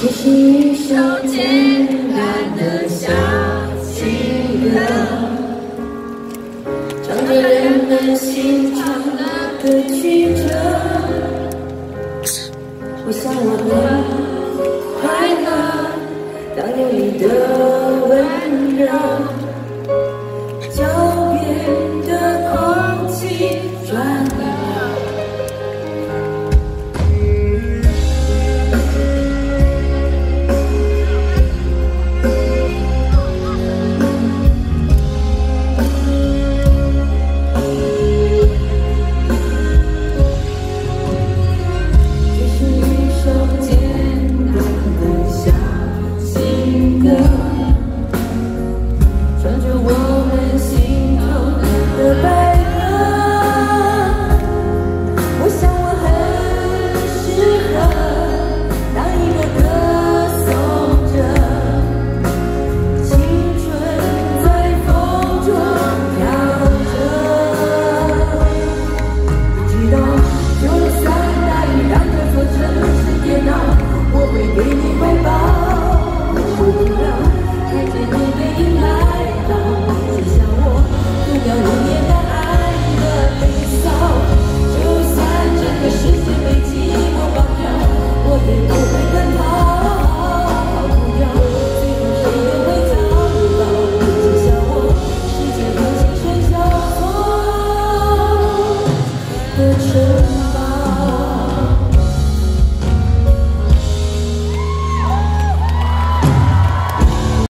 这是一首简单的小情歌唱着人们心中的曲折。我想我的快乐，当有你的。